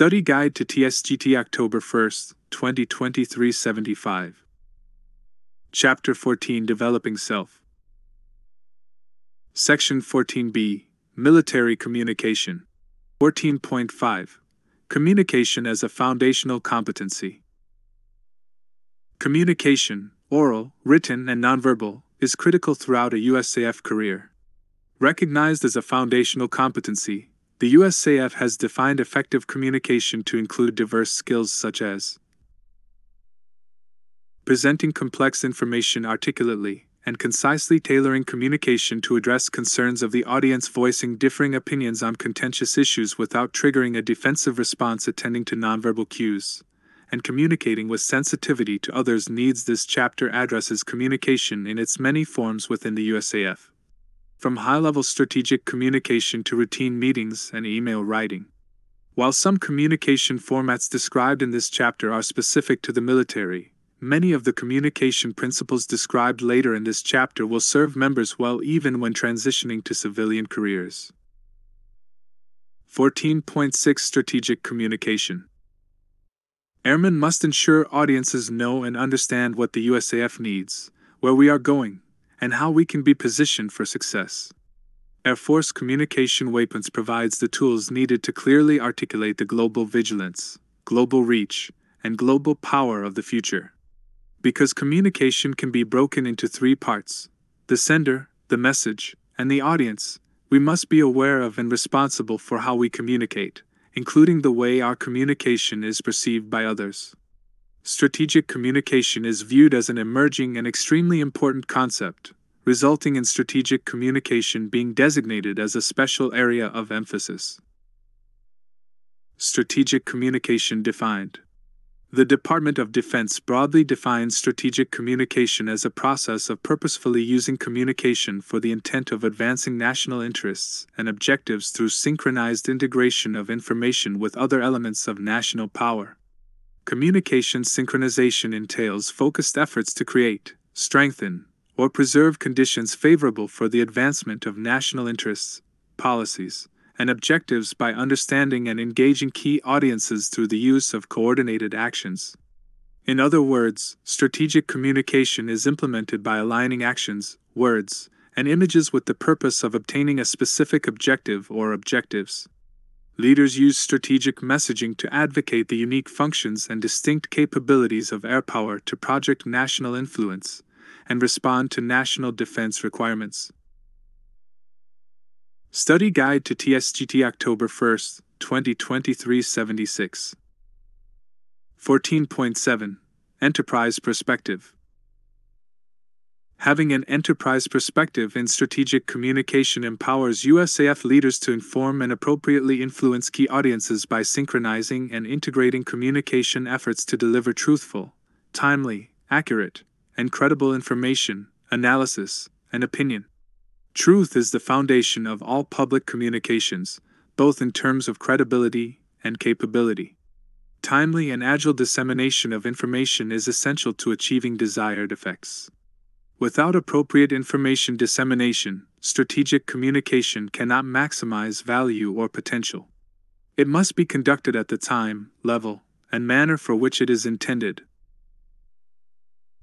Study Guide to TSGT October 1st, 2023 75. Chapter 14 Developing Self. Section 14b Military Communication. 14.5 Communication as a Foundational Competency. Communication, oral, written, and nonverbal, is critical throughout a USAF career. Recognized as a foundational competency, the USAF has defined effective communication to include diverse skills such as presenting complex information articulately and concisely tailoring communication to address concerns of the audience, voicing differing opinions on contentious issues without triggering a defensive response, attending to nonverbal cues, and communicating with sensitivity to others' needs. This chapter addresses communication in its many forms within the USAF from high level strategic communication to routine meetings and email writing. While some communication formats described in this chapter are specific to the military, many of the communication principles described later in this chapter will serve members well even when transitioning to civilian careers. 14.6 Strategic Communication Airmen must ensure audiences know and understand what the USAF needs, where we are going, and how we can be positioned for success. Air Force Communication Waypoints provides the tools needed to clearly articulate the global vigilance, global reach, and global power of the future. Because communication can be broken into three parts the sender, the message, and the audience, we must be aware of and responsible for how we communicate, including the way our communication is perceived by others. Strategic communication is viewed as an emerging and extremely important concept, resulting in strategic communication being designated as a special area of emphasis. Strategic communication defined. The Department of Defense broadly defines strategic communication as a process of purposefully using communication for the intent of advancing national interests and objectives through synchronized integration of information with other elements of national power. Communication synchronization entails focused efforts to create, strengthen, or preserve conditions favorable for the advancement of national interests, policies, and objectives by understanding and engaging key audiences through the use of coordinated actions. In other words, strategic communication is implemented by aligning actions, words, and images with the purpose of obtaining a specific objective or objectives. Leaders use strategic messaging to advocate the unique functions and distinct capabilities of air power to project national influence and respond to national defense requirements. Study Guide to TSGT October 1st, 2023 76. 14.7 Enterprise Perspective Having an enterprise perspective in strategic communication empowers USAF leaders to inform and appropriately influence key audiences by synchronizing and integrating communication efforts to deliver truthful, timely, accurate, and credible information, analysis, and opinion. Truth is the foundation of all public communications, both in terms of credibility and capability. Timely and agile dissemination of information is essential to achieving desired effects. Without appropriate information dissemination, strategic communication cannot maximize value or potential. It must be conducted at the time, level, and manner for which it is intended.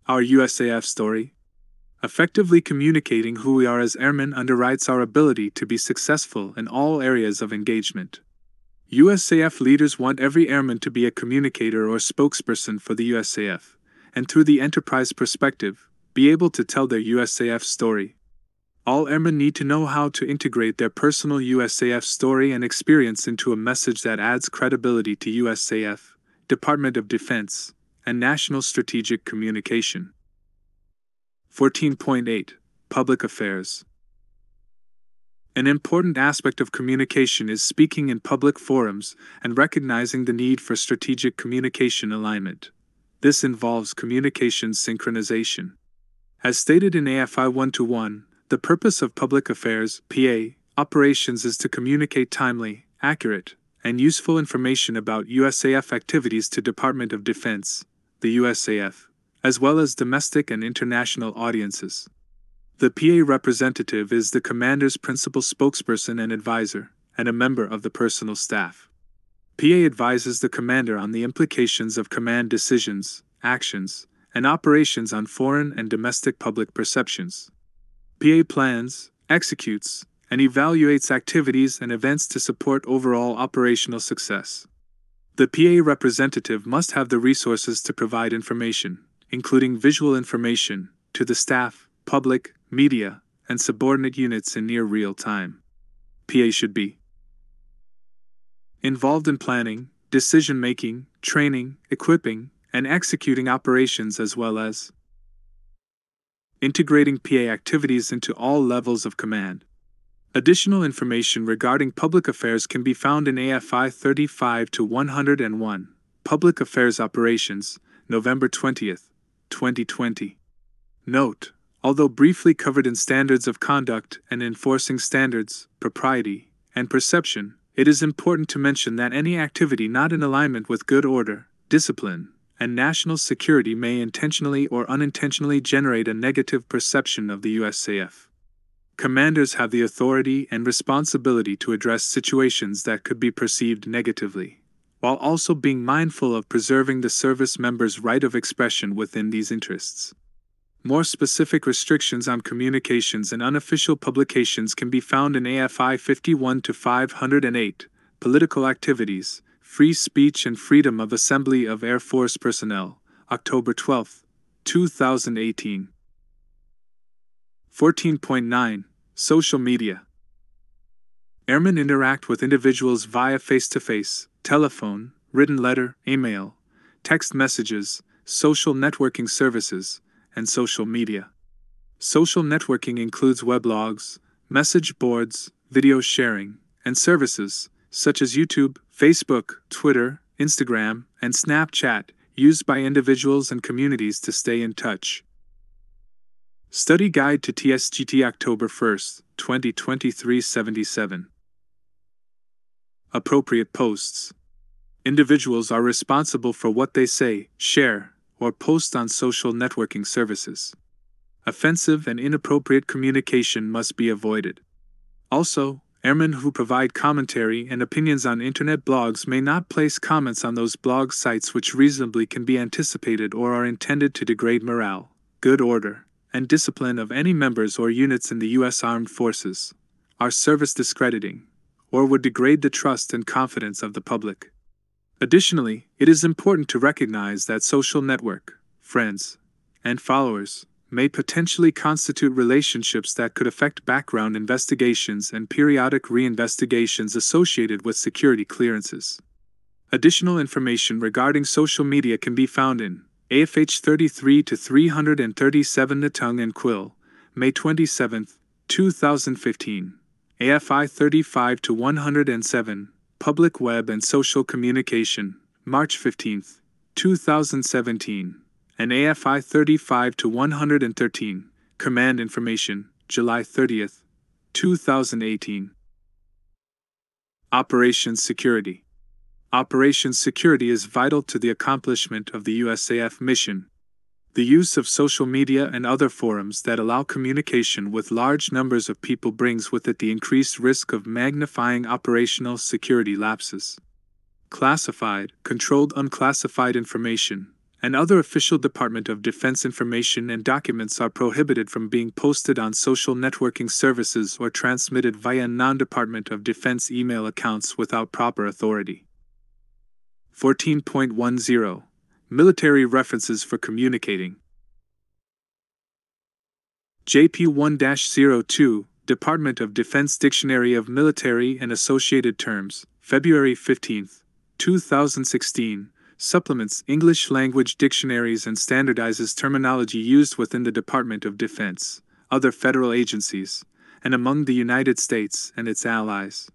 Our USAF story Effectively communicating who we are as airmen underwrites our ability to be successful in all areas of engagement. USAF leaders want every airman to be a communicator or spokesperson for the USAF, and through the enterprise perspective, be able to tell their USAF story. All airmen need to know how to integrate their personal USAF story and experience into a message that adds credibility to USAF, Department of Defense, and national strategic communication. 14.8 Public Affairs An important aspect of communication is speaking in public forums and recognizing the need for strategic communication alignment. This involves communication synchronization. As stated in AFI 1 to 1, the purpose of public affairs PA operations is to communicate timely, accurate, and useful information about USAF activities to Department of Defense, the USAF, as well as domestic and international audiences. The PA representative is the commander's principal spokesperson and advisor, and a member of the personal staff. PA advises the commander on the implications of command decisions, actions, and operations on foreign and domestic public perceptions. PA plans, executes, and evaluates activities and events to support overall operational success. The PA representative must have the resources to provide information, including visual information, to the staff, public, media, and subordinate units in near real time. PA should be involved in planning, decision making, training, equipping, and executing operations as well as integrating PA activities into all levels of command. Additional information regarding public affairs can be found in AFI 35 to 101, Public Affairs Operations, November 20th, 2020. Note, although briefly covered in Standards of Conduct and Enforcing Standards, Propriety, and Perception, it is important to mention that any activity not in alignment with good order, discipline, and national security may intentionally or unintentionally generate a negative perception of the USAF. Commanders have the authority and responsibility to address situations that could be perceived negatively, while also being mindful of preserving the service member's right of expression within these interests. More specific restrictions on communications and unofficial publications can be found in AFI 51 to 508, Political Activities, Free Speech and Freedom of Assembly of Air Force Personnel, October 12, 2018. 14.9 Social Media Airmen interact with individuals via face to face, telephone, written letter, email, text messages, social networking services, and social media. Social networking includes weblogs, message boards, video sharing, and services such as YouTube, Facebook, Twitter, Instagram, and Snapchat used by individuals and communities to stay in touch. Study Guide to TSGT October 1st, 2023 77. Appropriate posts. Individuals are responsible for what they say, share, or post on social networking services. Offensive and inappropriate communication must be avoided. Also, airmen who provide commentary and opinions on internet blogs may not place comments on those blog sites which reasonably can be anticipated or are intended to degrade morale, good order, and discipline of any members or units in the U.S. Armed Forces, are service discrediting, or would degrade the trust and confidence of the public. Additionally, it is important to recognize that social network, friends, and followers may potentially constitute relationships that could affect background investigations and periodic reinvestigations associated with security clearances. Additional information regarding social media can be found in AFH 33 to 337 Natung and Quill, May 27, 2015. AFI 35 to 107, Public Web and Social Communication, March 15, 2017. And AFI 35 to 113, Command Information, July 30, 2018. Operations Security Operation security is vital to the accomplishment of the USAF mission. The use of social media and other forums that allow communication with large numbers of people brings with it the increased risk of magnifying operational security lapses. Classified, controlled unclassified information, and other official Department of Defense information and documents are prohibited from being posted on social networking services or transmitted via non Department of Defense email accounts without proper authority. 14.10 Military References for Communicating. JP 1 02, Department of Defense Dictionary of Military and Associated Terms, February 15, 2016, supplements English language dictionaries and standardizes terminology used within the Department of Defense, other federal agencies, and among the United States and its allies.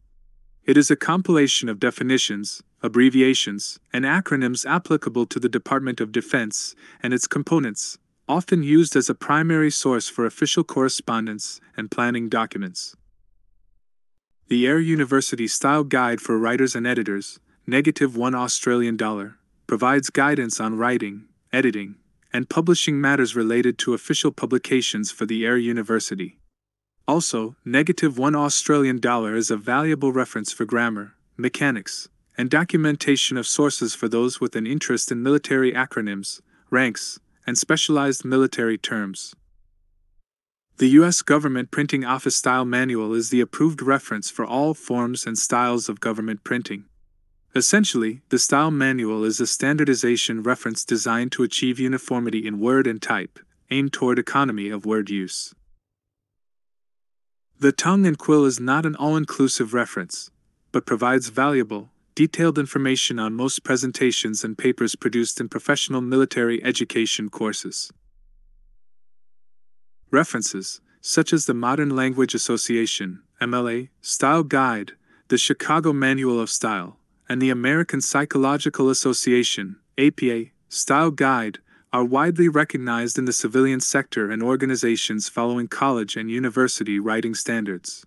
It is a compilation of definitions, abbreviations, and acronyms applicable to the Department of Defense and its components, often used as a primary source for official correspondence and planning documents. The Air University Style Guide for Writers and Editors, negative 1 Australian dollar, provides guidance on writing, editing, and publishing matters related to official publications for the Air University. Also, negative 1 Australian dollar is a valuable reference for grammar, mechanics, and documentation of sources for those with an interest in military acronyms, ranks, and specialized military terms. The U.S. Government Printing Office Style Manual is the approved reference for all forms and styles of government printing. Essentially, the Style Manual is a standardization reference designed to achieve uniformity in word and type, aimed toward economy of word use. The tongue and quill is not an all inclusive reference, but provides valuable, detailed information on most presentations and papers produced in professional military education courses. References, such as the Modern Language Association, MLA, Style Guide, the Chicago Manual of Style, and the American Psychological Association, APA, Style Guide, are widely recognized in the civilian sector and organizations following college and university writing standards.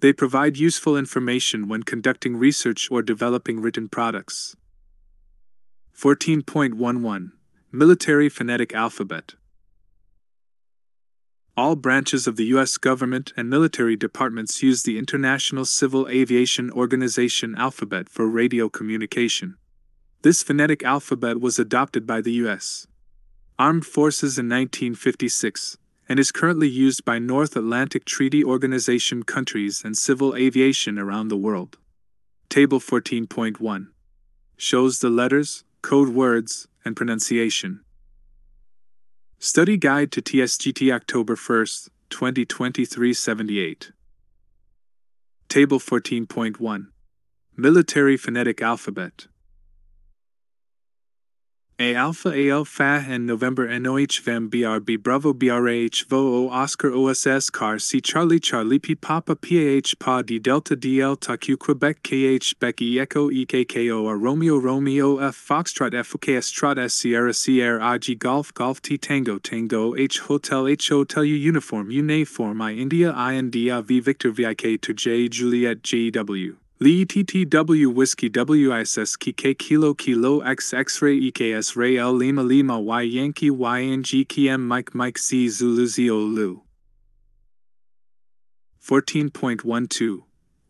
They provide useful information when conducting research or developing written products. 14.11 Military Phonetic Alphabet All branches of the U.S. government and military departments use the International Civil Aviation Organization alphabet for radio communication. This phonetic alphabet was adopted by the U.S. Armed Forces in 1956 and is currently used by North Atlantic Treaty Organization countries and civil aviation around the world. Table 14.1 shows the letters, code words, and pronunciation. Study Guide to TSGT October 1, 2023 78. Table 14.1 Military Phonetic Alphabet a Alpha A Alpha and November NOH Vem BRB Bravo BRH VO O Oscar OSS Car C Charlie Charlie P Papa PAH Pa D Delta DL TAQ Quebec KH Becky Echo EKKO Romeo Romeo F Foxtrot FOKS Trot S Sierra Sierra IG Golf Golf T Tango Tango H Hotel H Hotel U Uniform Uniform I India INDIA V Victor VIK to J Juliet JW Lee TTW Whiskey WISS K Kilo Kilo X X Ray EKS Ray L Lima Lima Y Yankee YNG KM Mike Mike C Zulu Zulu 14.12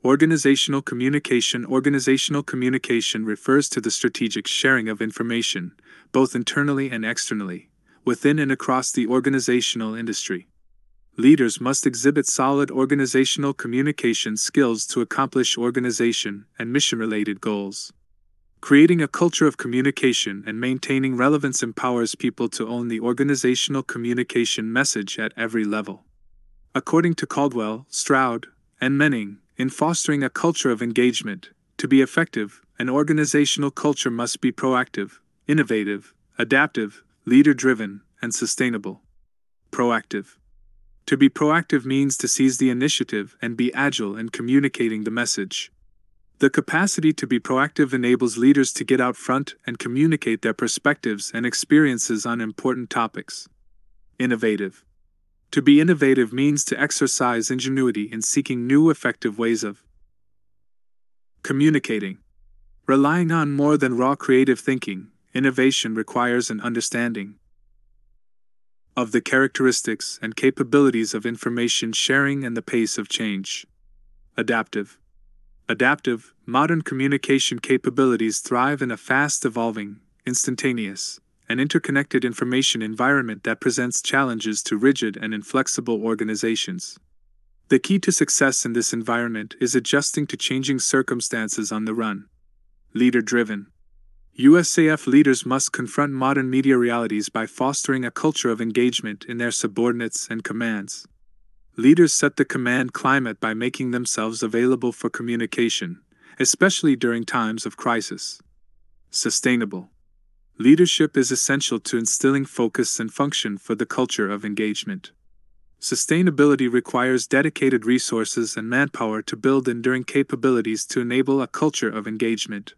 Organizational communication. Organizational communication refers to the strategic sharing of information, both internally and externally, within and across the organizational industry leaders must exhibit solid organizational communication skills to accomplish organization and mission related goals. Creating a culture of communication and maintaining relevance empowers people to own the organizational communication message at every level. According to Caldwell, Stroud, and Menning, in fostering a culture of engagement, to be effective, an organizational culture must be proactive, innovative, adaptive, leader driven, and sustainable. Proactive. To be proactive means to seize the initiative and be agile in communicating the message. The capacity to be proactive enables leaders to get out front and communicate their perspectives and experiences on important topics. Innovative. To be innovative means to exercise ingenuity in seeking new effective ways of communicating. Relying on more than raw creative thinking, innovation requires an understanding of the characteristics and capabilities of information sharing and the pace of change. Adaptive. Adaptive, modern communication capabilities thrive in a fast evolving, instantaneous, and interconnected information environment that presents challenges to rigid and inflexible organizations. The key to success in this environment is adjusting to changing circumstances on the run. Leader driven. USAF leaders must confront modern media realities by fostering a culture of engagement in their subordinates and commands. Leaders set the command climate by making themselves available for communication, especially during times of crisis. Sustainable. Leadership is essential to instilling focus and function for the culture of engagement. Sustainability requires dedicated resources and manpower to build enduring capabilities to enable a culture of engagement.